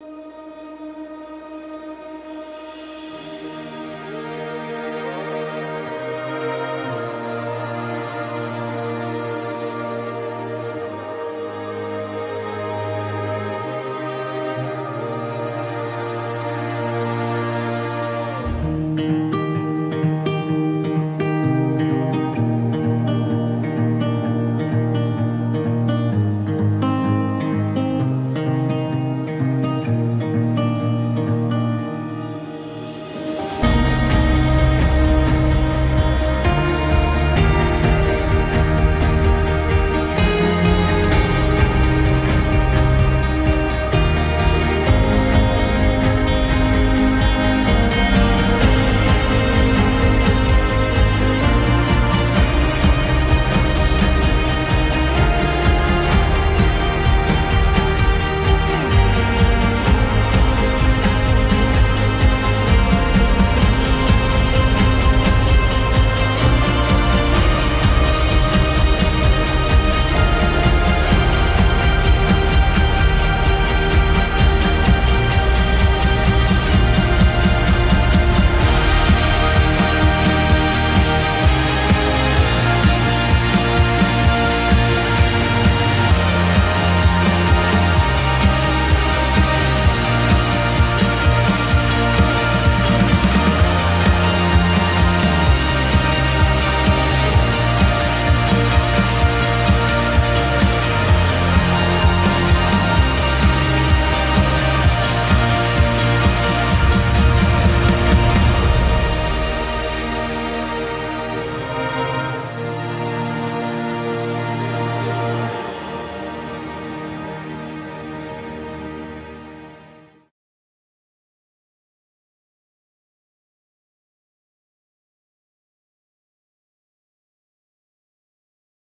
you.